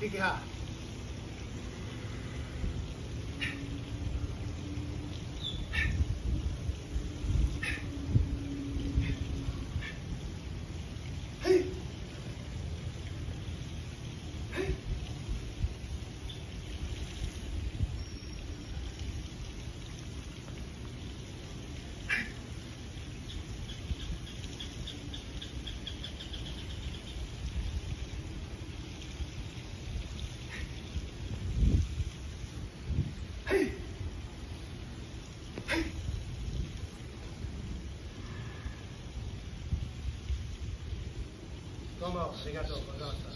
ठीक है हाँ। どうもありがとうございました。